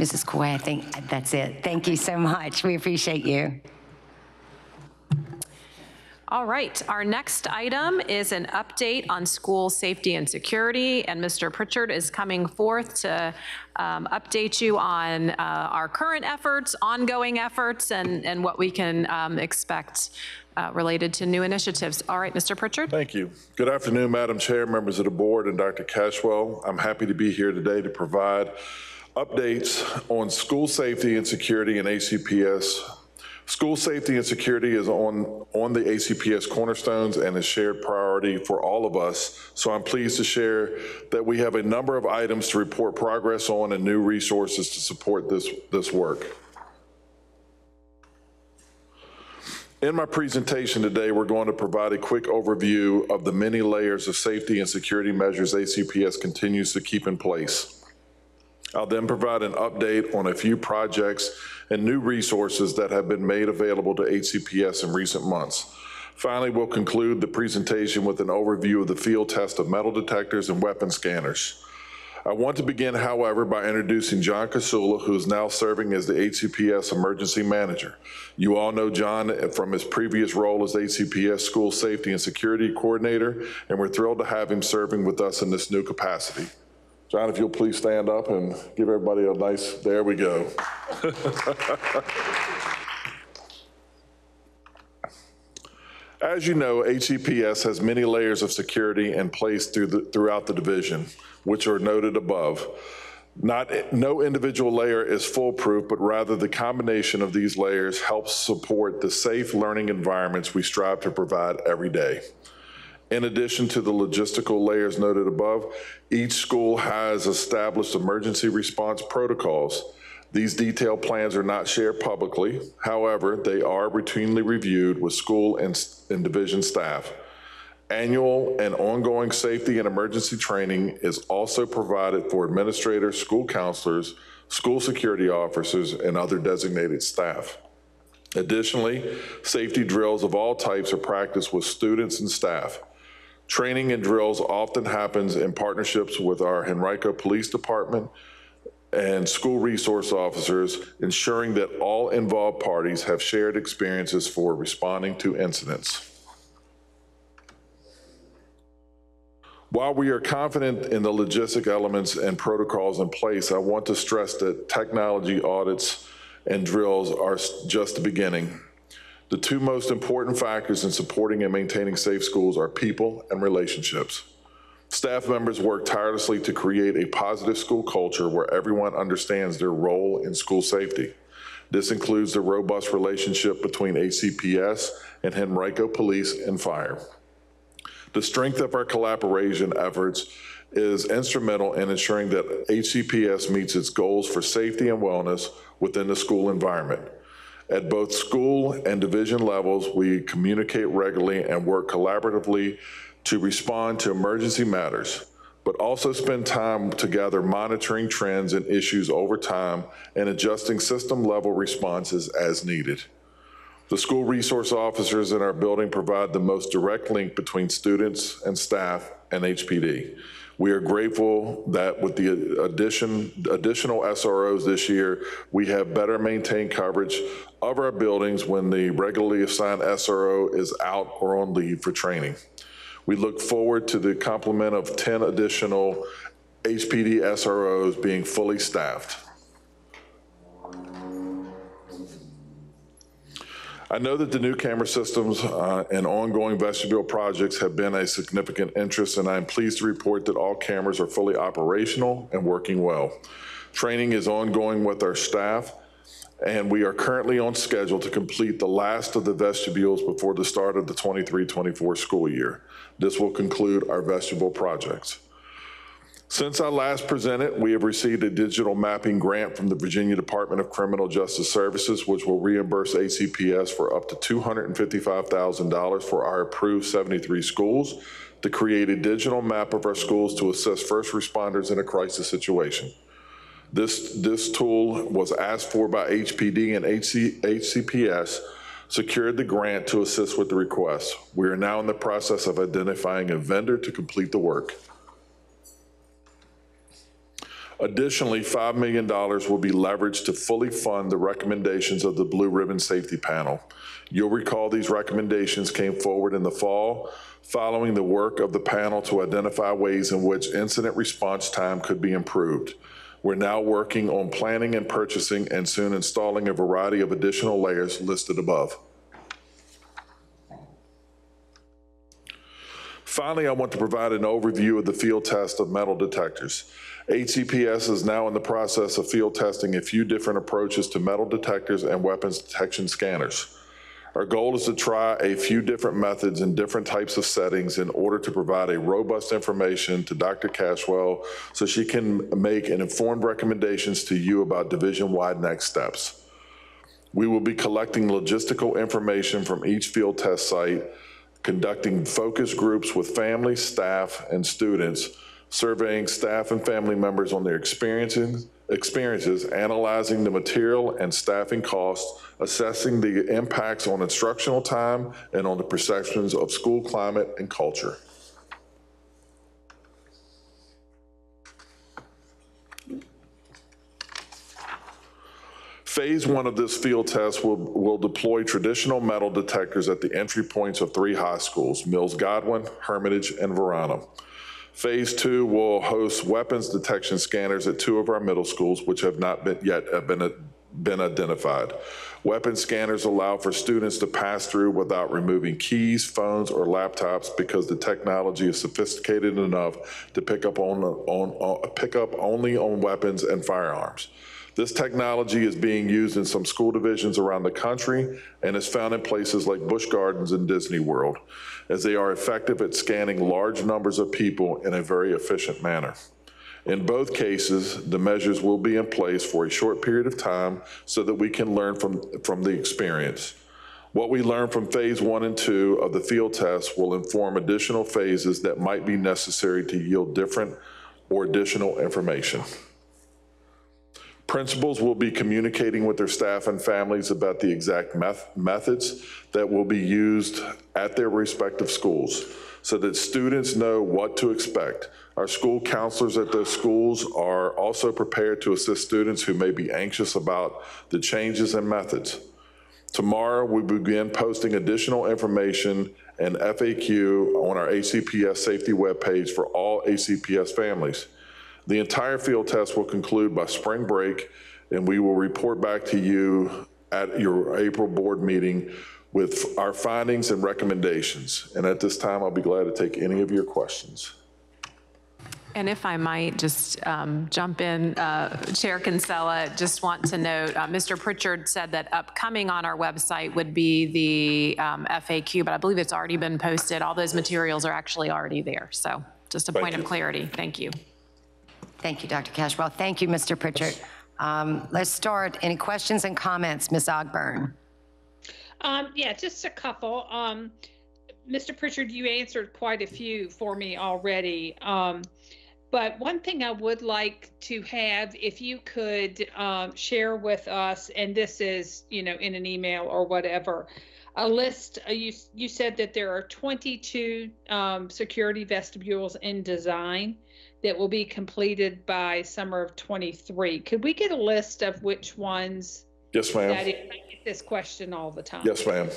Mrs. Kawhi, I think that's it. Thank you so much. We appreciate you. All right, our next item is an update on school safety and security, and Mr. Pritchard is coming forth to um, update you on uh, our current efforts, ongoing efforts, and, and what we can um, expect uh, related to new initiatives. All right, Mr. Pritchard? Thank you. Good afternoon, Madam Chair, members of the board, and Dr. Cashwell. I'm happy to be here today to provide updates on school safety and security and HCPS School safety and security is on, on the HCPS cornerstones and a shared priority for all of us. So I'm pleased to share that we have a number of items to report progress on and new resources to support this, this work. In my presentation today, we're going to provide a quick overview of the many layers of safety and security measures HCPS continues to keep in place. I'll then provide an update on a few projects and new resources that have been made available to HCPS in recent months. Finally, we'll conclude the presentation with an overview of the field test of metal detectors and weapon scanners. I want to begin, however, by introducing John Kasula, who is now serving as the HCPS Emergency Manager. You all know John from his previous role as HCPS School Safety and Security Coordinator, and we're thrilled to have him serving with us in this new capacity. John, if you'll please stand up and give everybody a nice, there we go. As you know, HCPS has many layers of security in place through the, throughout the division, which are noted above. Not, no individual layer is foolproof, but rather the combination of these layers helps support the safe learning environments we strive to provide every day. In addition to the logistical layers noted above, each school has established emergency response protocols. These detailed plans are not shared publicly. However, they are routinely reviewed with school and, and division staff. Annual and ongoing safety and emergency training is also provided for administrators, school counselors, school security officers, and other designated staff. Additionally, safety drills of all types are practiced with students and staff. Training and drills often happens in partnerships with our Henrico Police Department and school resource officers, ensuring that all involved parties have shared experiences for responding to incidents. While we are confident in the logistic elements and protocols in place, I want to stress that technology audits and drills are just the beginning. The two most important factors in supporting and maintaining safe schools are people and relationships. Staff members work tirelessly to create a positive school culture where everyone understands their role in school safety. This includes the robust relationship between HCPS and Henrico Police and Fire. The strength of our collaboration efforts is instrumental in ensuring that HCPS meets its goals for safety and wellness within the school environment. At both school and division levels, we communicate regularly and work collaboratively to respond to emergency matters, but also spend time together monitoring trends and issues over time and adjusting system level responses as needed. The school resource officers in our building provide the most direct link between students and staff and HPD. We are grateful that with the addition, additional SROs this year, we have better maintained coverage of our buildings when the regularly assigned SRO is out or on leave for training. We look forward to the complement of 10 additional HPD SROs being fully staffed. I know that the new camera systems uh, and ongoing vestibule projects have been a significant interest, and I'm pleased to report that all cameras are fully operational and working well. Training is ongoing with our staff, and we are currently on schedule to complete the last of the vestibules before the start of the 23-24 school year. This will conclude our vestibule projects. Since I last presented, we have received a digital mapping grant from the Virginia Department of Criminal Justice Services, which will reimburse HCPS for up to $255,000 for our approved 73 schools to create a digital map of our schools to assist first responders in a crisis situation. This, this tool was asked for by HPD and HC, HCPS, secured the grant to assist with the request. We are now in the process of identifying a vendor to complete the work. Additionally, $5 million will be leveraged to fully fund the recommendations of the Blue Ribbon Safety Panel. You'll recall these recommendations came forward in the fall following the work of the panel to identify ways in which incident response time could be improved. We're now working on planning and purchasing and soon installing a variety of additional layers listed above. Finally, I want to provide an overview of the field test of metal detectors. HCPS is now in the process of field testing a few different approaches to metal detectors and weapons detection scanners. Our goal is to try a few different methods in different types of settings in order to provide a robust information to Dr. Cashwell so she can make an informed recommendations to you about division-wide next steps. We will be collecting logistical information from each field test site, conducting focus groups with families, staff, and students, surveying staff and family members on their experiences, experiences, analyzing the material and staffing costs, assessing the impacts on instructional time and on the perceptions of school climate and culture. Phase one of this field test will, will deploy traditional metal detectors at the entry points of three high schools, Mills Godwin, Hermitage, and Varina. Phase two will host weapons detection scanners at two of our middle schools, which have not been, yet have been, been identified. Weapon scanners allow for students to pass through without removing keys, phones, or laptops because the technology is sophisticated enough to pick up on, on, on pick up only on weapons and firearms. This technology is being used in some school divisions around the country and is found in places like Busch Gardens and Disney World, as they are effective at scanning large numbers of people in a very efficient manner. In both cases, the measures will be in place for a short period of time so that we can learn from, from the experience. What we learn from phase one and two of the field test will inform additional phases that might be necessary to yield different or additional information. Principals will be communicating with their staff and families about the exact meth- methods that will be used at their respective schools so that students know what to expect. Our school counselors at those schools are also prepared to assist students who may be anxious about the changes in methods. Tomorrow, we begin posting additional information and FAQ on our HCPS safety webpage for all HCPS families. The entire field test will conclude by spring break, and we will report back to you at your April board meeting with our findings and recommendations. And at this time, I'll be glad to take any of your questions. And if I might just um, jump in, uh, Chair Kinsella, just want to note, uh, Mr. Pritchard said that upcoming on our website would be the um, FAQ, but I believe it's already been posted. All those materials are actually already there. So just a point of clarity. Thank you. Thank you, Dr. Cashwell. Thank you, Mr. Pritchard. Um, Let's start. Any questions and comments? Ms. Ogburn? Um, yeah, just a couple. Um, Mr. Pritchard, you answered quite a few for me already. Um, but one thing I would like to have, if you could um, share with us, and this is, you know, in an email or whatever, a list. uh, You you said that there are 22 um, security vestibules in design that will be completed by summer of 23. Could we get a list of which ones Yes, that ma'am. is? I get this question all the time. Yes, ma'am.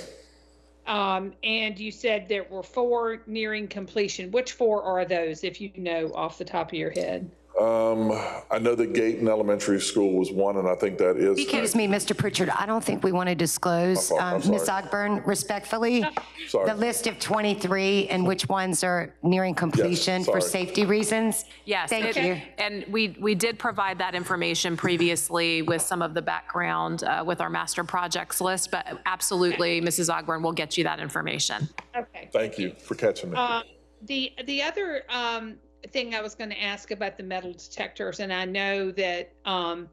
Um, and you said there were four nearing completion. Which four are those, if you know off the top of your head? Um, I know that Gayton Elementary School was one, and I think that is. Excuse me, Mr. Pritchard, I don't think we want to disclose, My fault, I'm um, Ms. sorry. Ogburn, respectfully, Sorry. the list of 23 and which ones are nearing completion for sorry. safety reasons? Yes. Thank it- you. And we, we did provide that information previously with some of the background uh, with our master projects list, but absolutely, Mrs. Ogburn will get you that information. Okay. Thank you for catching me. Um, the the other um, thing I was going to ask about the metal detectors, and I know that um,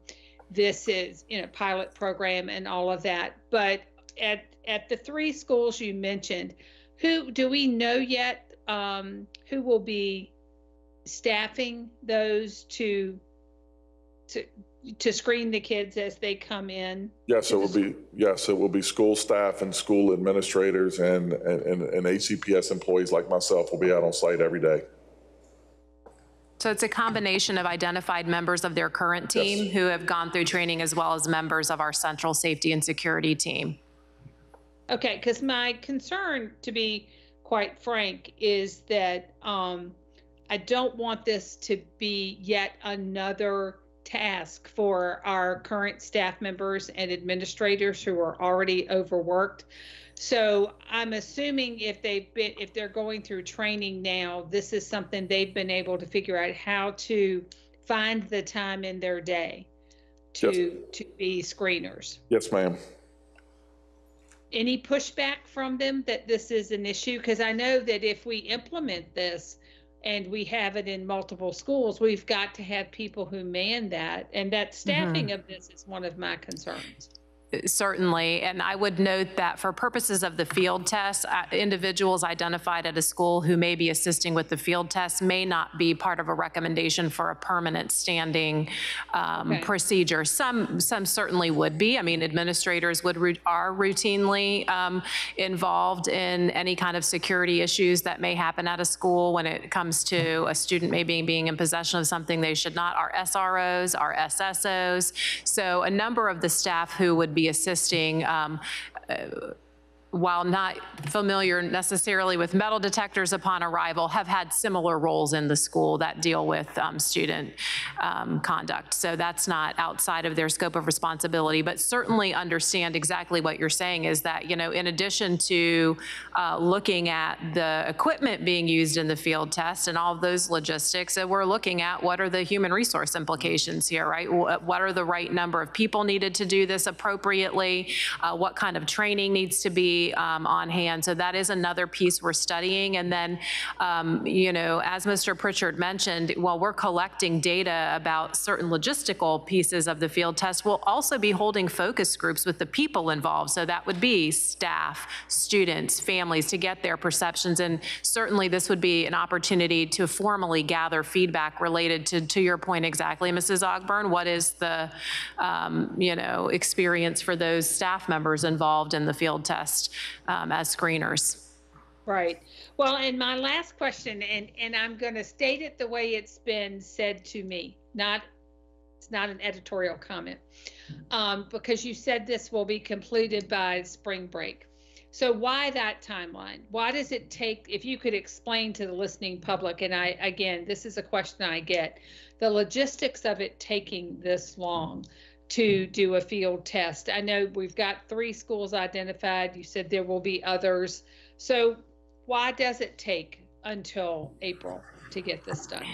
this is you know pilot program and all of that, but at at the three schools you mentioned, who do we know yet um, who will be staffing those to to to screen the kids as they come in? Yes, it will be, yes, it will be school staff and school administrators and, and, and HCPS employees like myself will be out on site every day. So it's a combination of identified members of their current team who have gone through training as well as members of our central safety and security team. Okay, because my concern, to be quite frank, is that um, I don't want this to be yet another task for our current staff members and administrators who are already overworked. So I'm assuming if they've been, if they're going through training now, this is something they've been able to figure out how to find the time in their day to to be screeners. Yes, ma'am. any pushback from them that this is an issue? Because I know that if we implement this and we have it in multiple schools, we've got to have people who man that. And that mm-hmm. staffing of this is one of my concerns. Certainly, and I would note that for purposes of the field test, uh, individuals identified at a school who may be assisting with the field test may not be part of a recommendation for a permanent standing um, Okay. procedure. Some, some certainly would be. I mean, administrators would, are routinely um, involved in any kind of security issues that may happen at a school when it comes to a student maybe being in possession of something they should not. Our SROs, our SSOs. So a number of the staff who would be assisting um, while not familiar necessarily with metal detectors upon arrival, have had similar roles in the school that deal with um, student um, conduct. So that's not outside of their scope of responsibility, but certainly understand exactly what you're saying is that, you know, in addition to uh, looking at the equipment being used in the field test and all those logistics, that we're looking at what are the human resource implications here, right? What are the right number of people needed to do this appropriately? Uh, What kind of training needs to be um, on hand? So that is another piece we're studying. And then, um, you know, as Mr. Pritchard mentioned, while we're collecting data about certain logistical pieces of the field test, we'll also be holding focus groups with the people involved. So that would be staff, students, families, to get their perceptions. And certainly, this would be an opportunity to formally gather feedback related to, to your point exactly, Mrs. Ogburn. What is the, um, you know, experience for those staff members involved in the field test um, as screeners? Right. Well, and my last question, and, and I'm going to state it the way it's been said to me, not, it's not an editorial comment. Um, because you said this will be completed by spring break. So why that timeline? Why does it take, if you could explain to the listening public, and I, again, this is a question I get, the logistics of it taking this long to do a field test? I know we've got three schools identified. You said there will be others. So why does it take until April to get this done?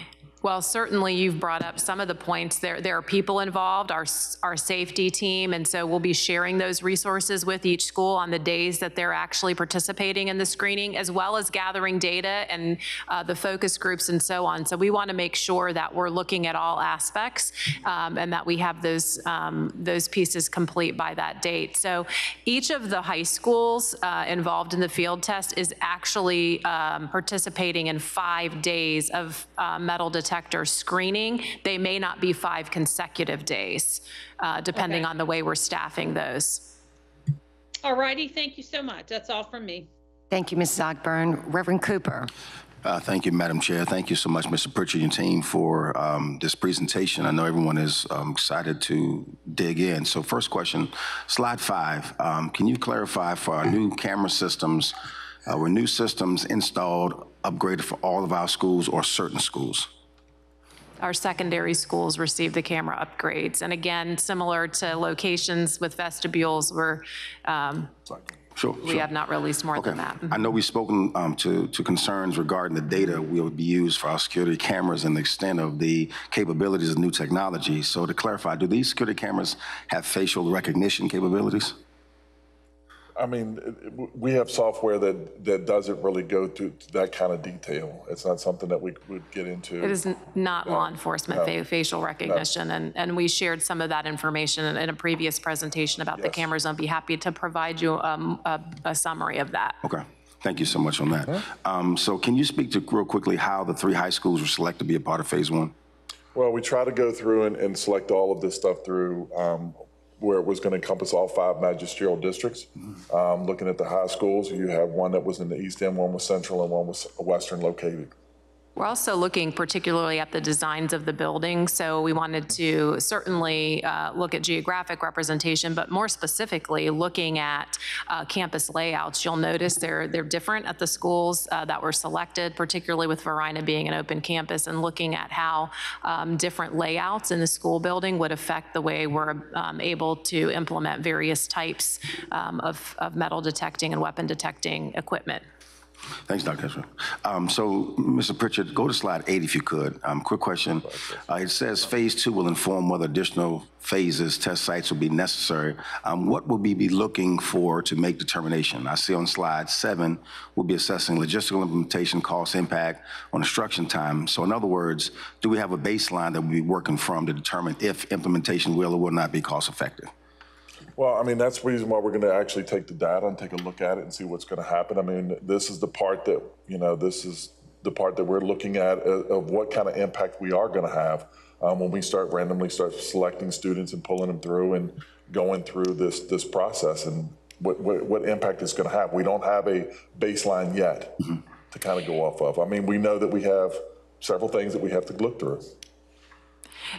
Well, certainly you've brought up some of the points. There, there are people involved, our, our safety team, and so we'll be sharing those resources with each school on the days that they're actually participating in the screening, as well as gathering data and uh, the focus groups and so on. So we want to make sure that we're looking at all aspects um, and that we have those, um, those pieces complete by that date. So each of the high schools uh, involved in the field test is actually um, participating in five days of uh, metal detector screening. They may not be five consecutive days, uh, depending Okay. on the way we're staffing those. All righty, thank you so much. That's all from me. Thank you, Mrs. Ogburn. Reverend Cooper. Uh, Thank you, Madam Chair. Thank you so much, Mr. Pritchard and your team, for um, this presentation. I know everyone is um, excited to dig in. So first question, slide five, um, can you clarify for our new camera systems, uh, were new systems installed, upgraded for all of our schools or certain schools? Our secondary schools receive the camera upgrades. And again, similar to locations with vestibules, we're, um, Sure, we sure. have not released more Okay. than that. I know we've spoken um, to, to concerns regarding the data will be used for our security cameras and the extent of the capabilities of new technology. So to clarify, do these security cameras have facial recognition capabilities? I mean, it- it- we have software that, that doesn't really go to that kind of detail. It's not something that we would get into. It is n- not law enforcement fa- facial recognition, and, and we shared some of that information in- in a previous presentation about the Yes. cameras. I'd be happy to provide you um, a a summary of that. Okay, thank you so much on that. Um, So can you speak to, real quickly, how the three high schools were selected to be a part of Phase One? Well, we try to go through and, and select all of this stuff through, um, where it was going to encompass all five magisterial districts. Um, looking at the high schools, you have one that was in the east end, one was central, and one was western located. We're also looking particularly at the designs of the building, so we wanted to certainly uh, look at geographic representation, but more specifically, looking at uh, campus layouts. You'll notice they're, they're different at the schools uh, that were selected, particularly with Varina being an open campus, and looking at how um, different layouts in the school building would affect the way we're um, able to implement various types um, of, of metal detecting and weapon detecting equipment. Thanks, Dr. Cashwell. Um, So, Mr. Pritchard, go to slide eight if you could. Um, Quick question. Uh, It says Phase Two will inform whether additional phases, test sites will be necessary. Um, What will we be looking for to make determination? I see on slide seven, we'll be assessing logistical implementation, cost impact on instruction time. So in other words, do we have a baseline that we'll be working from to determine if implementation will or will not be cost-effective? Well, I mean, that's the reason why we're going to actually take the data and take a look at it and see what's going to happen. I mean, this is the part that, you know, this is the part that we're looking at of, of what kind of impact we are going to have um, when we start randomly start selecting students and pulling them through and going through this, this process and what, what, what impact it's going to have. We don't have a baseline yet to kind of go off of. I mean, we know that we have several things that we have to look through.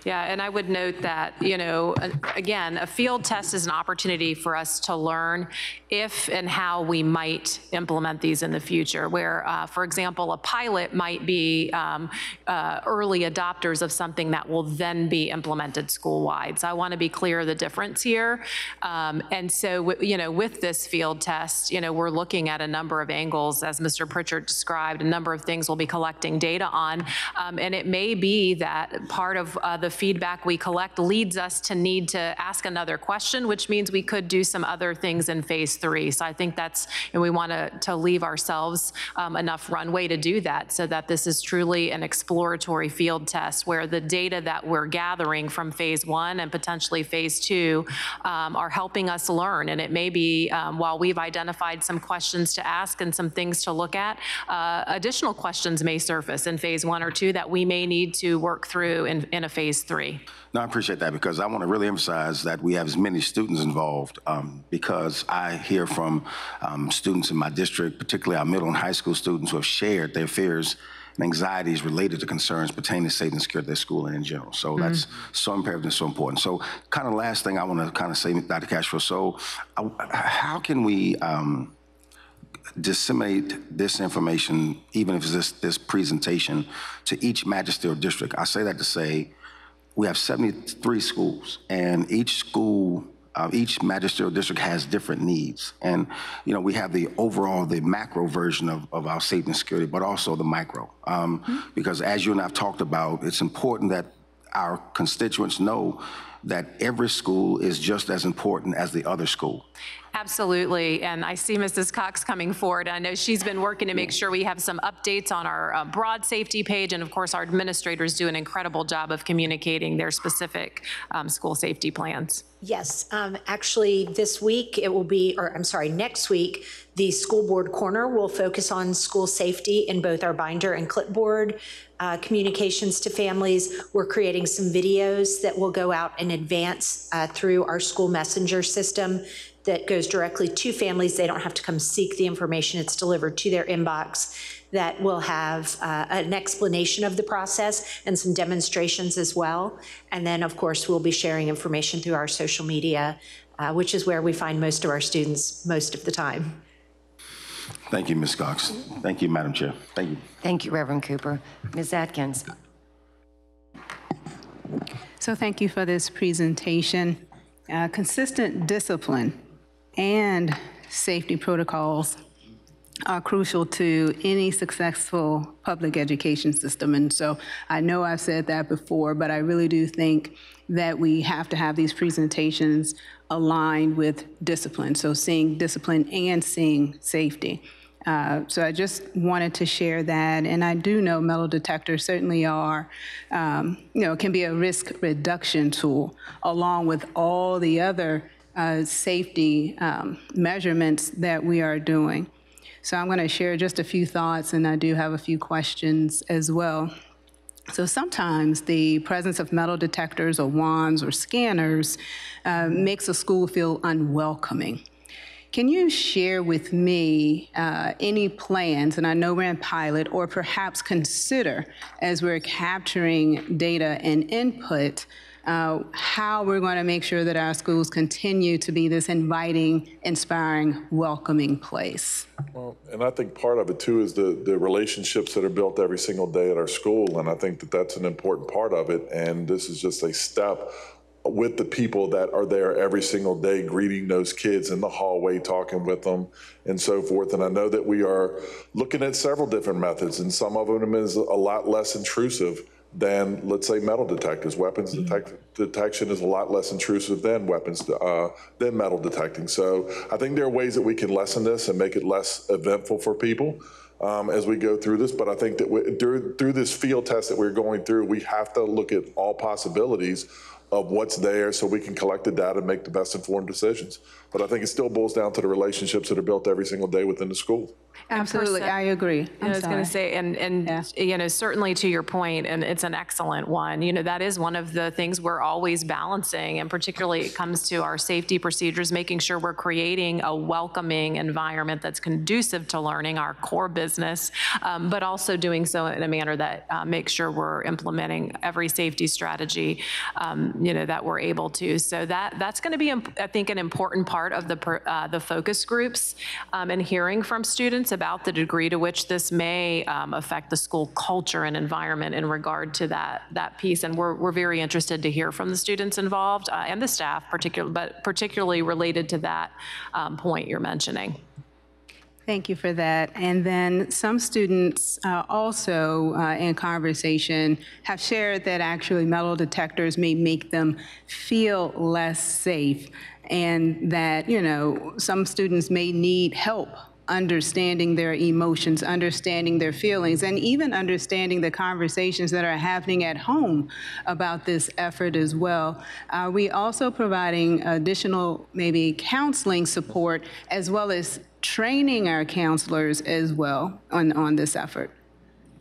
Yeah, and I would note that, you know, again, a field test is an opportunity for us to learn if and how we might implement these in the future, where, uh, for example, a pilot might be um, uh, early adopters of something that will then be implemented school-wide. So I want to be clear the difference here. Um, And so, you know, with this field test, you know, we're looking at a number of angles, as Mr. Pritchard described, a number of things we'll be collecting data on. Um, And it may be that part of uh, the feedback we collect leads us to need to ask another question, which means we could do some other things in phase three. So I think that's, and we want to, to leave ourselves um, enough runway to do that so that this is truly an exploratory field test where the data that we're gathering from phase one and potentially phase two um, are helping us learn. And it may be, um, while we've identified some questions to ask and some things to look at, uh, additional questions may surface in phase one or two that we may need to work through in, in a phase three. No, I appreciate that because I want to really emphasize that we have as many students involved um, because I hear from um, students in my district, particularly our middle and high school students who have shared their fears and anxieties related to concerns pertaining to safety and security at their school and in general. So that's so imperative and so important. So kind of last thing I want to kind of say, Dr. Cashwell, so uh, how can we um, disseminate this information, even if it's this, this presentation, to each magisterial district? I say that to say, we have 73 schools, and each school, uh, each magisterial district has different needs. And, you know, we have the overall, the macro version of, of our safety and security, but also the micro. Um, Because as you and I have talked about, it's important that our constituents know that every school is just as important as the other school. Absolutely, and I see Mrs. Cox coming forward. I know she's been working to make sure we have some updates on our uh, broad safety page, and of course, our administrators do an incredible job of communicating their specific um, school safety plans. Yes, um, actually, this week, it will be, or I'm sorry, next week, the School Board Corner will focus on school safety in both our binder and clipboard uh, communications to families. We're creating some videos that will go out in advance uh, through our school messenger system that goes directly to families. They don't have to come seek the information. It's delivered to their inbox that will have uh, an explanation of the process and some demonstrations as well. And then, of course, we'll be sharing information through our social media, uh, which is where we find most of our students most of the time. Thank you, Ms. Cox. Thank you, Madam Chair. Thank you. Thank you, Reverend Cooper. Ms. Atkins? So thank you for this presentation. Uh, Consistent discipline and safety protocols are crucial to any successful public education system. And so I know I've said that before, but I really do think that we have to have these presentations aligned with discipline. So seeing discipline and seeing safety. Uh, So I just wanted to share that, and I do know metal detectors certainly are, um, you know, can be a risk reduction tool, along with all the other uh, safety um, measurements that we are doing. So I'm going to share just a few thoughts, and I do have a few questions as well. So sometimes the presence of metal detectors or wands or scanners uh, makes a school feel unwelcoming. Can you share with me uh, any plans, and I know we're in pilot, or perhaps consider as we're capturing data and input, uh, how we're going to make sure that our schools continue to be this inviting, inspiring, welcoming place? Well, And I think part of it too is the, the relationships that are built every single day at our school. And I think that that's an important part of it. And this is just a step with the people that are there every single day, greeting those kids in the hallway, talking with them and so forth. And I know that we are looking at several different methods and some of them is a lot less intrusive than, let's say, metal detectors. Weapons detect, detection is a lot less intrusive than weapons, uh, than metal detecting. So I think there are ways that we can lessen this and make it less eventful for people um, as we go through this. But I think that we, through, through this field test that we're going through, we have to look at all possibilities of what's there so we can collect the data and make the best informed decisions. But I think it still boils down to the relationships that are built every single day within the school. Absolutely, I agree. I I'm was going to say, and, and, you know, certainly to your point, and it's an excellent one, you know, that is one of the things we're always balancing, and particularly it comes to our safety procedures, making sure we're creating a welcoming environment that's conducive to learning, our core business, um, but also doing so in a manner that uh, makes sure we're implementing every safety strategy, um, you know, that we're able to. So that, that's going to be, I think, an important part of the, uh, the focus groups um, and hearing from students about the degree to which this may um, affect the school culture and environment in regard to that, that piece. And we're, we're very interested to hear from the students involved uh, and the staff, particular, but particularly related to that um, point you're mentioning. Thank you for that. And then some students uh, also uh, in conversation have shared that actually metal detectors may make them feel less safe and that, you know, some students may need help understanding their emotions, understanding their feelings, and even understanding the conversations that are happening at home about this effort as well. Are we also providing additional maybe counseling support as well as training our counselors as well on, on this effort?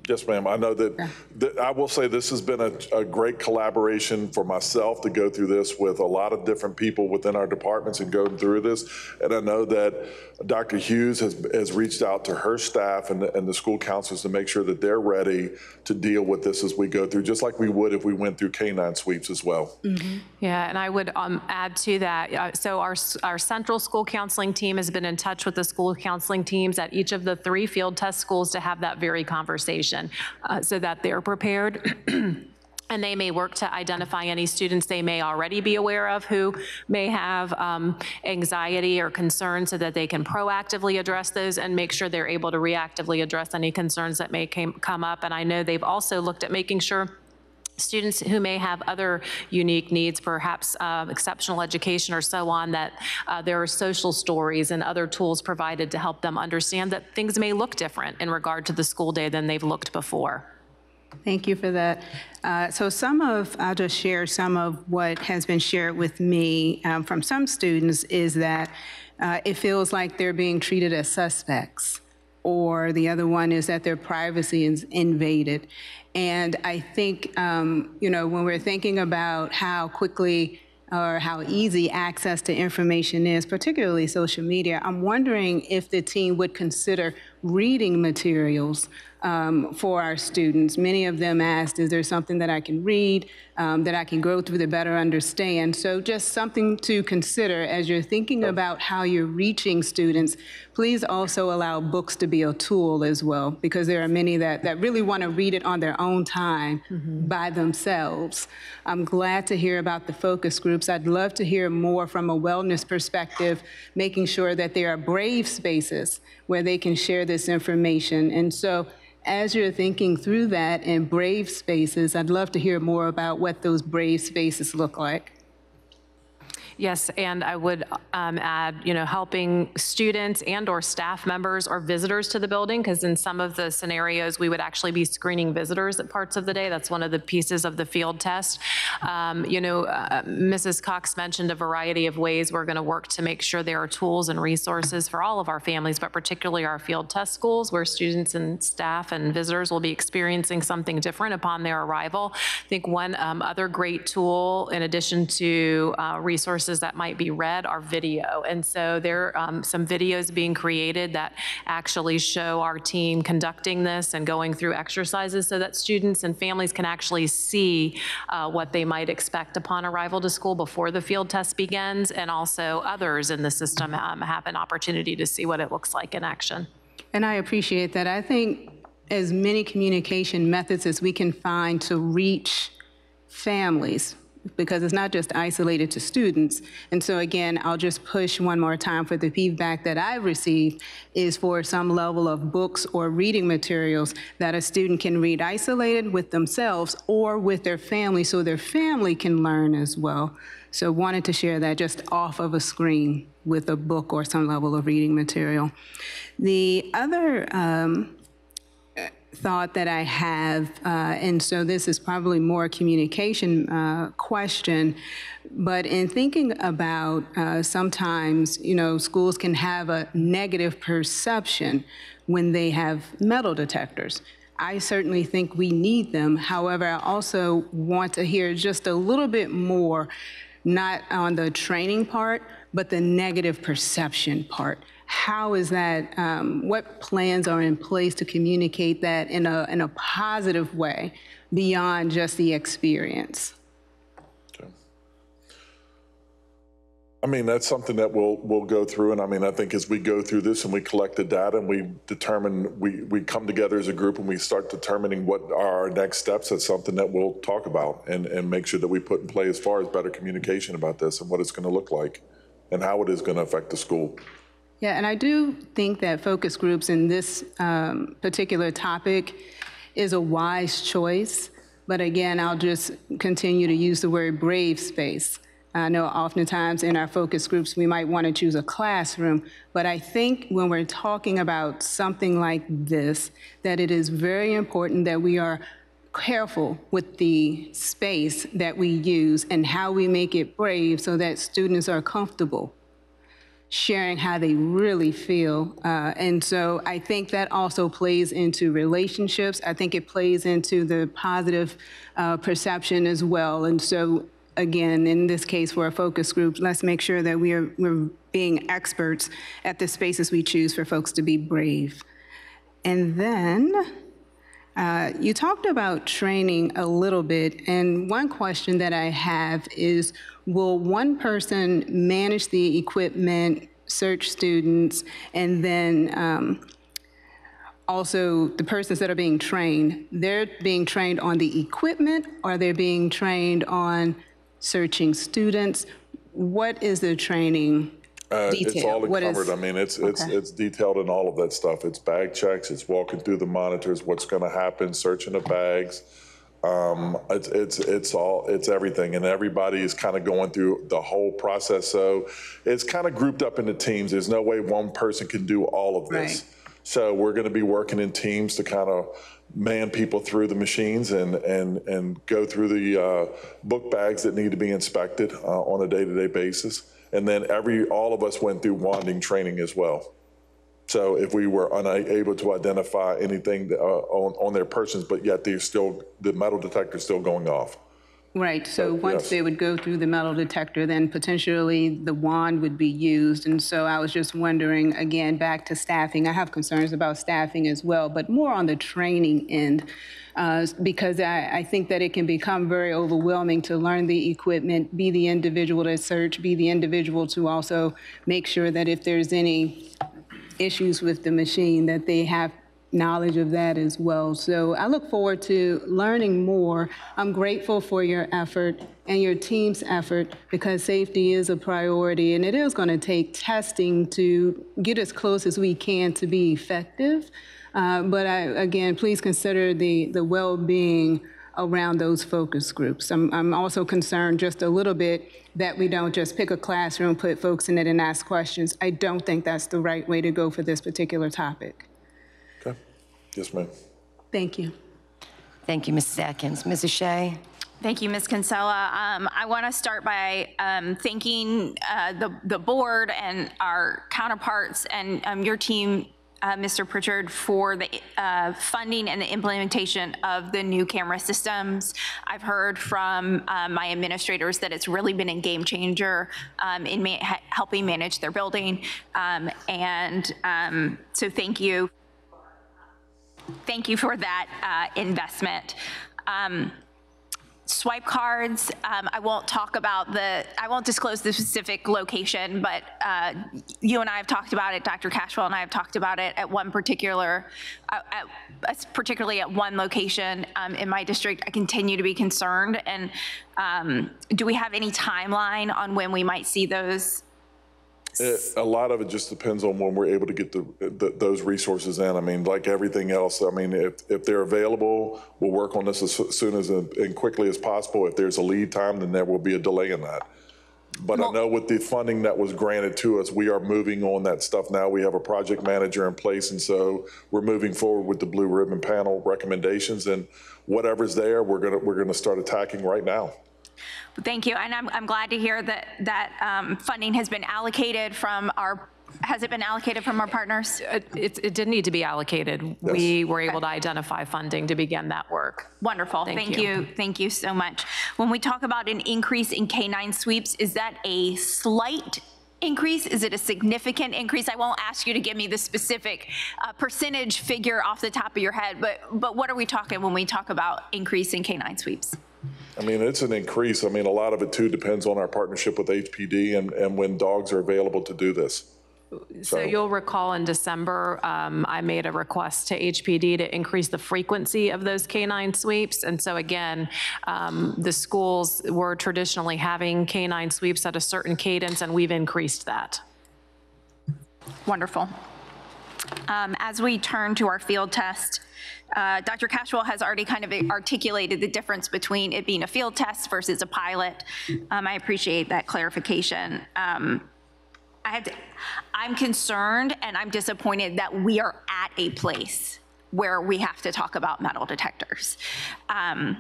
Yes, ma'am. I know that, that, I will say this has been a, a great collaboration for myself to go through this with a lot of different people within our departments and go through this. And I know that Dr. Hughes has, has reached out to her staff and the, and the school counselors to make sure that they're ready to deal with this as we go through, just like we would if we went through canine sweeps as well. Yeah, and I would um, add to that, uh, so our, our central school counseling team has been in touch with the school counseling teams at each of the three field test schools to have that very conversation, uh, so that they're prepared. And they may work to identify any students they may already be aware of who may have um, anxiety or concerns so that they can proactively address those and make sure they're able to reactively address any concerns that may came- come up. And I know they've also looked at making sure students who may have other unique needs, perhaps uh, exceptional education or so on, that uh, there are social stories and other tools provided to help them understand that things may look different in regard to the school day than they've looked before. Thank you for that. Uh, So some of, I'll just share some of what has been shared with me um, from some students is that uh, it feels like they're being treated as suspects, or the other one is that their privacy is invaded. And I think, um, you know, when we're thinking about how quickly or how easy access to information is, particularly social media, I'm wondering if the team would consider reading materials um, for our students. Many of them asked, is there something that I can read, um, that I can grow through to better understand? So just something to consider as you're thinking about how you're reaching students. Please also allow books to be a tool as well, because there are many that, that really want to read it on their own time by themselves. I'm glad to hear about the focus groups. I'd love to hear more from a wellness perspective, making sure that there are brave spaces where they can share this information. And so as you're thinking through that in brave spaces, I'd love to hear more about what those brave spaces look like. Yes, and I would um, add, you know, helping students and/or staff members or visitors to the building, because in some of the scenarios, we would actually be screening visitors at parts of the day. That's one of the pieces of the field test. Um, You know, uh, Mrs. Cox mentioned a variety of ways we're going to work to make sure there are tools and resources for all of our families, but particularly our field test schools, where students and staff and visitors will be experiencing something different upon their arrival. I think one um, other great tool, in addition to uh, resources resources that might be read are video. And so there are um, some videos being created that actually show our team conducting this and going through exercises so that students and families can actually see uh, what they might expect upon arrival to school before the field test begins. And also others in the system um, have an opportunity to see what it looks like in action. And I appreciate that. I think as many communication methods as we can find to reach families, because it's not just isolated to students. And so again, I'll just push one more time for the feedback that I've received is for some level of books or reading materials that a student can read isolated with themselves or with their family so their family can learn as well. So wanted to share that just off of a screen with a book or some level of reading material. The other um, thought that I have, uh, and so this is probably more a communication uh, question, but in thinking about uh, sometimes, you know, schools can have a negative perception when they have metal detectors. I certainly think we need them. However, I also want to hear just a little bit more, not on the training part, but the negative perception part how is that, um, what plans are in place to communicate that in a, in a positive way beyond just the experience? I mean, that's something that we'll, we'll go through, and I mean, I think as we go through this and we collect the data and we determine, we, we come together as a group and we start determining what are our next steps, that's something that we'll talk about and, and make sure that we put in play as far as better communication about this and what it's gonna look like and how it is gonna affect the school. Yeah, and I do think that focus groups in this um, particular topic is a wise choice. But again, I'll just continue to use the word brave space. I know oftentimes in our focus groups, we might want to choose a classroom, but I think when we're talking about something like this, that it is very important that we are careful with the space that we use and how we make it brave so that students are comfortable sharing how they really feel. Uh, and so I think that also plays into relationships. I think it plays into the positive uh, perception as well. And so again, in this case for a focus group, let's make sure that we are we're being experts at the spaces we choose for folks to be brave. And then uh, you talked about training a little bit, and one question that I have is, will one person manage the equipment, search students, and then um, also the persons that are being trained, they're being trained on the equipment, or they're being trained on searching students? What is the training Uh, It's all What is- covered. I mean, it's, it's, Okay. it's detailed in all of that stuff. It's bag checks, it's walking through the monitors, what's gonna happen, searching the bags. Um, it's, it's, it's all, it's everything, and everybody is kind of going through the whole process. So it's kind of grouped up into teams. There's no way one person can do all of this. So we're gonna be working in teams to kind of man people through the machines and, and, and go through the, uh, book bags that need to be inspected, uh, on a day-to-day basis. And then every, all of us went through wanding training as well. So if we were unable to identify anything, uh, on, on their persons, but yet they're still, the metal detector's still going off. Right, so once yes. they would go through the metal detector, then potentially the wand would be used. And so I was just wondering, again, back to staffing, I have concerns about staffing as well, but more on the training end. uh, Because I, I think that it can become very overwhelming to learn the equipment, be the individual to search, be the individual to also make sure that if there's any issues with the machine, that they have knowledge of that as well. So I look forward to learning more. I'm grateful for your effort and your team's effort because safety is a priority and it is going to take testing to get as close as we can to be effective. Uh, but I, again, please consider the, the well-being around those focus groups. I'm, I'm also concerned just a little bit that we don't just pick a classroom, put folks in it and ask questions. I don't think that's the right way to go for this particular topic. Okay? Yes, ma'am. Thank you. Thank you, Mrs. Atkins. Mrs. Shea? Thank you, Ms. Kinsella. Um, I want to start by um, thanking uh, the, the board and our counterparts and um, your team uh, Mr. Pritchard, for the uh, funding and the implementation of the new camera systems. I've heard from uh, my administrators that it's really been a game changer um, in ma- helping manage their building. Um, And um, so thank you thank you for that uh, investment. Um, Swipe cards, um, I won't talk about the, I won't disclose the specific location, but uh, you and I have talked about it, Dr. Cashwell and I have talked about it at one particular, uh, at- particularly at one location um, in my district. I continue to be concerned. And um, do we have any timeline on when we might see those? It- A lot of it just depends on when we're able to get the, the- those resources in. I mean, like everything else, I mean, if, if they're available, we'll work on this as soon as and quickly as possible. If there's a lead time, then there will be a delay in that. But I know with the funding that was granted to us, we are moving on that stuff now. We have a project manager in place, and so we're moving forward with the Blue Ribbon Panel recommendations, and whatever's there, we're gonna, we're gonna start attacking right now. Thank you, and I'm, I'm glad to hear that, that um, funding has been allocated from our, has it been allocated from our partners? It, it it did need to be allocated. We were able to identify funding to begin that work. Wonderful, Thank thank you. you, thank you so much. When we talk about an increase in K-9 sweeps, is that a slight increase? Is it a significant increase? I won't ask you to give me the specific uh, percentage figure off the top of your head, but, but what are we talking when we talk about increase in K-9 sweeps? I mean, it's an increase. I mean, a lot of it too depends on our partnership with HPD and, and when dogs are available to do this. So you'll recall in December, um, I made a request to HPD to increase the frequency of those K-9 sweeps. And so again, um, the schools were traditionally having K-9 sweeps at a certain cadence, and we've increased that. Wonderful. Um, As we turn to our field test, uh, Dr. Cashwell has already kind of articulated the difference between it being a field test versus a pilot. Um, I appreciate that clarification. Um, I have to, I'm concerned and I'm disappointed that we are at a place where we have to talk about metal detectors. Um,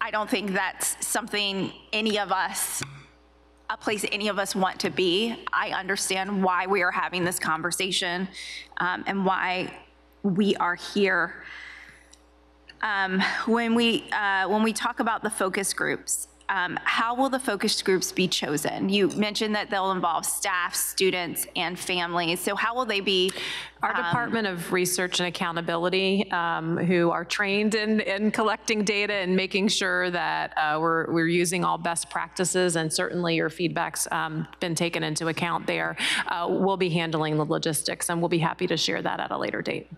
I don't think that's something any of us a place any of us want to be. I understand why we are having this conversation um, and why we are here. Um, When we, uh, when we talk about the focus groups, um, how will the focus groups be chosen? You mentioned that they'll involve staff, students, and families. So how will they be? Our Department of Research and Accountability, um, who are trained in, in collecting data and making sure that uh, we're, we're using all best practices, and certainly your feedback's um, been taken into account there, uh, will be handling the logistics, and we'll be happy to share that at a later date.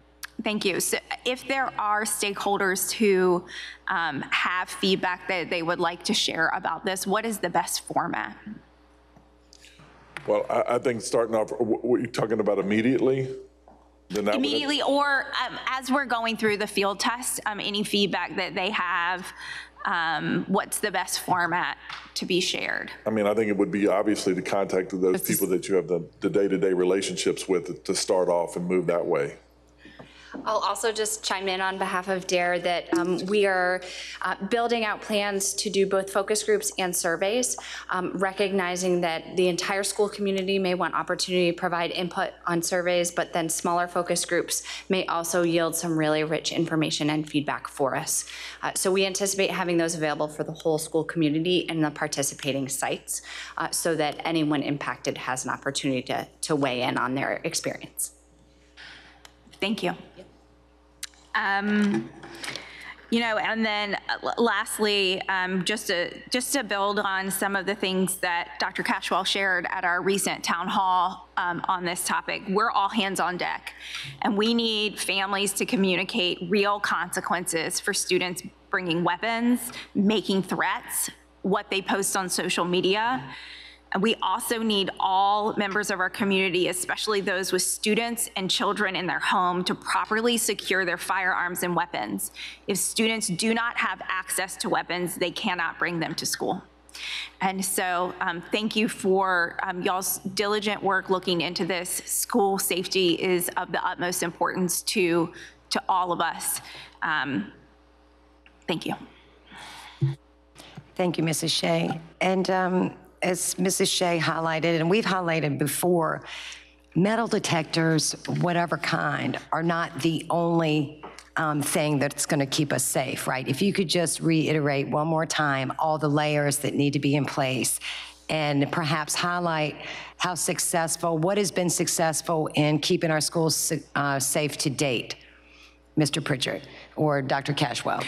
Thank you. So if there are stakeholders who um, have feedback that they would like to share about this, what is the best format? Well, I, I think starting off, what, you're talking about immediately? Then that would- Immediately, or um, as we're going through the field test, um, any feedback that they have, um, what's the best format to be shared? I mean, I think it would be obviously to contact those people that you have the, the day-to-day relationships with to start off and move that way. I'll also just chime in on behalf of DARE that um, we are uh, building out plans to do both focus groups and surveys, um, recognizing that the entire school community may want opportunity to provide input on surveys, but then smaller focus groups may also yield some really rich information and feedback for us. Uh, So we anticipate having those available for the whole school community and the participating sites uh, so that anyone impacted has an opportunity to, to weigh in on their experience. Thank you. Um, You know, and then uh, lastly, um, just to, just to build on some of the things that Dr. Cashwell shared at our recent town hall um, on this topic, we're all hands on deck. And we need families to communicate real consequences for students bringing weapons, making threats, what they post on social media. And we also need all members of our community, especially those with students and children in their home, to properly secure their firearms and weapons. If students do not have access to weapons, they cannot bring them to school. And so, um, thank you for um, y'all's diligent work looking into this. School safety is of the utmost importance to, to all of us. Um, Thank you. Thank you, Mrs. Shea. And um, as Mrs. Shea highlighted, and we've highlighted before, metal detectors, whatever kind, are not the only um, thing that's going to keep us safe, right? If you could just reiterate one more time all the layers that need to be in place and perhaps highlight how successful, what has been successful in keeping our schools uh, safe to date, Mr. Pritchard or Dr. Cashwell.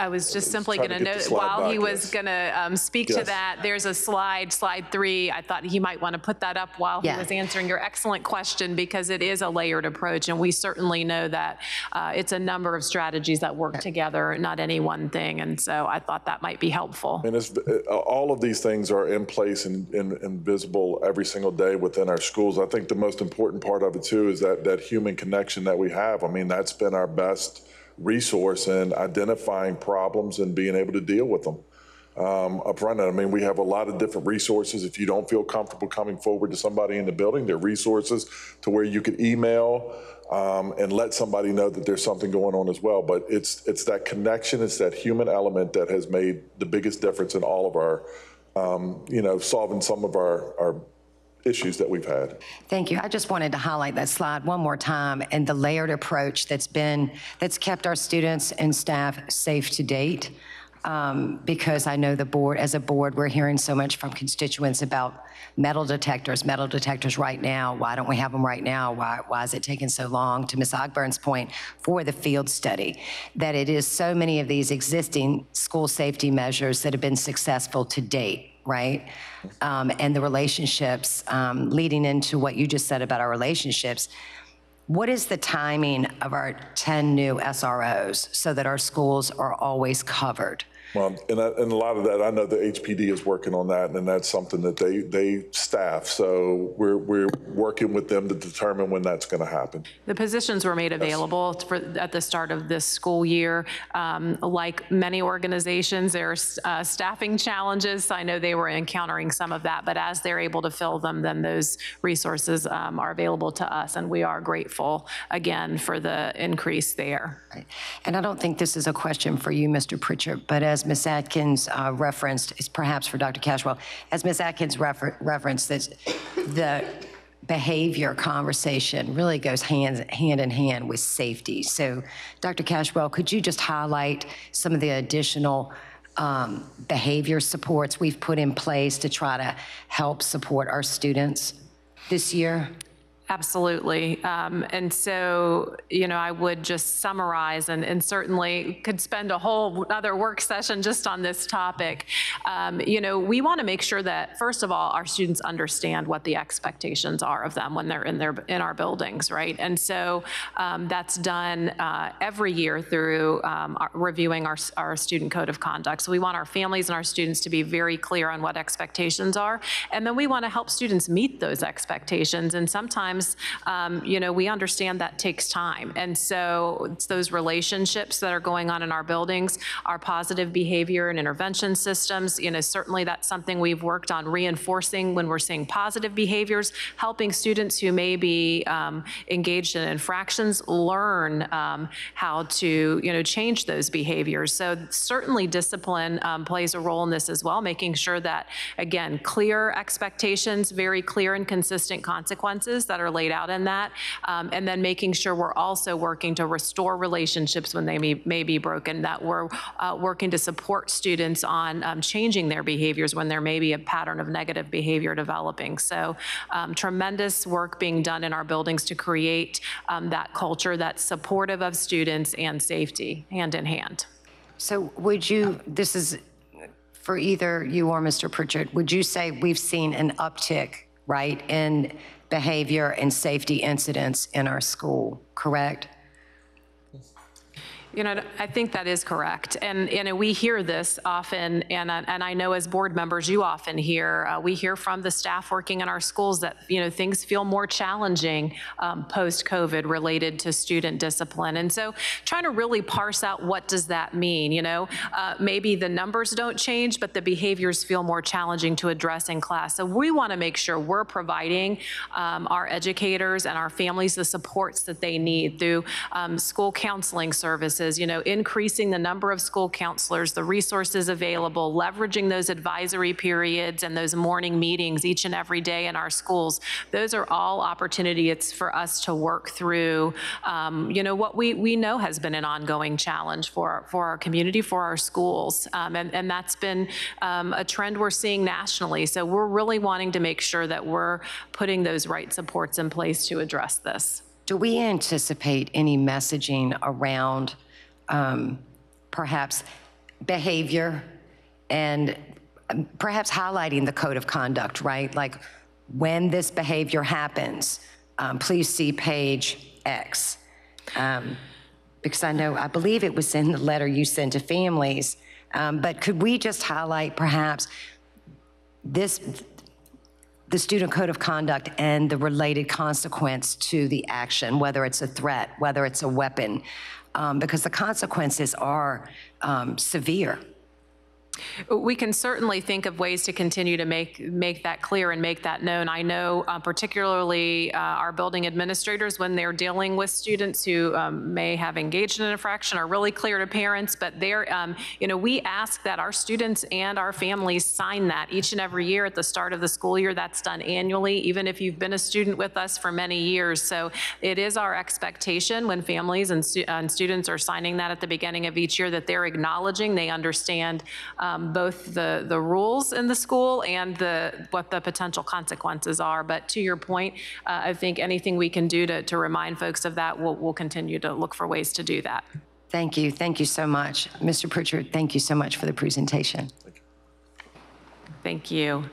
I was just simply going to to get the note, slide while he back, was yes. going to speak to Yes. that, there's a slide, slide three. I thought he might want to put that up while he Yeah. was answering your excellent question, because it is a layered approach, and we certainly know that uh, it's a number of strategies that work together, not any one thing, and so I thought that might be helpful. And it's, uh, all of these things are in place and, and, and visible every single day within our schools. I think the most important part of it too is that, that human connection that we have. I mean, that's been our best resource in identifying problems and being able to deal with them. Um, up front, I mean, we have a lot of different resources. If you don't feel comfortable coming forward to somebody in the building, there are resources to where you could email um, and let somebody know that there's something going on as well. But it's it's that connection, it's that human element that has made the biggest difference in all of our, um, you know, solving some of our our issues that we've had. Thank you. I just wanted to highlight that slide one more time and the layered approach that's been, that's kept our students and staff safe to date. Um, Because I know the board, as a board, we're hearing so much from constituents about metal detectors, metal detectors right now. Why don't we have them right now? Why, why is it taking so long? To Ms. Ogburn's point, for the field study, that it is so many of these existing school safety measures that have been successful to date right? Um, and the relationships um, leading into what you just said about our relationships. What is the timing of our 10 new SROs so that our schools are always covered? Well, and, I, and a lot of that, I know the HPD is working on that, and that's something that they they staff. So we're we're working with them to determine when that's going to happen. The positions were made available for, at the start of this school year. Um, Like many organizations, there's uh, staffing challenges. So I know they were encountering some of that, but as they're able to fill them, then those resources um, are available to us, and we are grateful, again, for the increase there. Right. And I don't think this is a question for you, Mr. Pritchard, but as Ms. Atkins uh, referenced, is perhaps for Dr. Cashwell, as Ms. Atkins refer- referenced, that the behavior conversation really goes hands, hand in hand with safety. So, Dr. Cashwell, could you just highlight some of the additional um, behavior supports we've put in place to try to help support our students this year? Absolutely. Um, And so, you know, I would just summarize and and certainly could spend a whole other work session just on this topic. Um, You know, we want to make sure that, first of all, our students understand what the expectations are of them when they're in their, in our buildings, right? And so um, that's done uh, every year through um, our- reviewing our, our student code of conduct. So we want our families and our students to be very clear on what expectations are. And then we want to help students meet those expectations. And sometimes, um, you know, we understand that takes time. And so it's those relationships that are going on in our buildings, our positive behavior and intervention systems, you know, certainly that's something we've worked on reinforcing when we're seeing positive behaviors, helping students who may be um, engaged in infractions learn um, how to, you know, change those behaviors. So certainly discipline um, plays a role in this as well, making sure that, again, clear expectations, very clear and consistent consequences that are laid out in that, um, and then making sure we're also working to restore relationships when they may, may be broken, that we're uh, working to support students on um, changing their behaviors when there may be a pattern of negative behavior developing. So um, tremendous work being done in our buildings to create um, that culture that's supportive of students and safety, hand in hand. So would you, this is for either you or Mr. Pritchard, would you say we've seen an uptick, right, in behavior and safety incidents in our school, correct? You know, I think that is correct. And, know, we hear this often, and, I- and I know as board members, you often hear, uh, we hear from the staff working in our schools that, you know, things feel more challenging um, post-COVID related to student discipline. And so trying to really parse out what does that mean, you know? Uh, Maybe the numbers don't change, but the behaviors feel more challenging to address in class. So we want to make sure we're providing um, our educators and our families the supports that they need through um, school counseling services, you know, increasing the number of school counselors, the resources available, leveraging those advisory periods and those morning meetings each and every day in our schools. Those are all opportunities for us to work through, um, you know, what we, we know has been an ongoing challenge for, for our community, for our schools. Um, And, and that's been um, a trend we're seeing nationally. So we're really wanting to make sure that we're putting those right supports in place to address this. Do we anticipate any messaging around um, perhaps behavior and perhaps highlighting the code of conduct, right? Like, when this behavior happens, um, please see page X. Um, Because I know, I believe it was in the letter you sent to families, Um, but could we just highlight perhaps this, the student code of conduct and the related consequence to the action, whether it's a threat, whether it's a weapon, um, because the consequences are um, severe. We can certainly think of ways to continue to make, make that clear and make that known. I know uh, particularly uh, our building administrators, when they're dealing with students who um, may have engaged in an infraction, are really clear to parents, but they're, um, you know, we ask that our students and our families sign that each and every year at the start of the school year. That's done annually, even if you've been a student with us for many years. So it is our expectation when families and, stu- and students are signing that at the beginning of each year that they're acknowledging, they understand um, both the, the rules in the school and the, what the potential consequences are. But to your point, uh, I think anything we can do to, to remind folks of that, we'll, we'll continue to look for ways to do that. Thank you, thank you so much. Mr. Pritchard, thank you so much for the presentation. Thank you.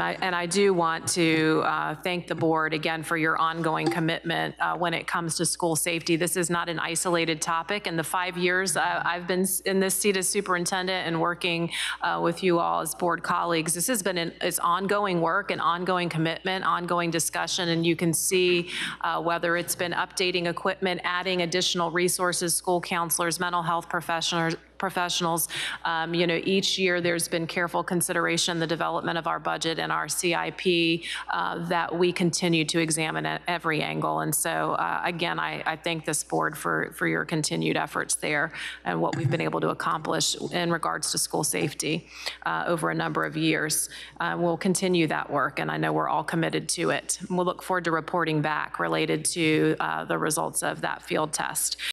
And I- do want to uh, thank the board again for your ongoing commitment uh, when it comes to school safety. This is not an isolated topic. In the five years uh, I've been in this seat as superintendent and working uh, with you all as board colleagues, this has been, an- it's ongoing work and ongoing commitment, ongoing discussion, and you can see uh, whether it's been updating equipment, adding additional resources, school counselors, mental health professionals, professionals. Um, You know, each year, there's been careful consideration, the development of our budget and our CIP uh, that we continue to examine at every angle. And so, uh, again, I, I thank this board for, for your continued efforts there and what we've been able to accomplish in regards to school safety uh, over a number of years. Uh, We'll continue that work, and I know we're all committed to it. We'll look forward to reporting back related to uh, the results of that field test.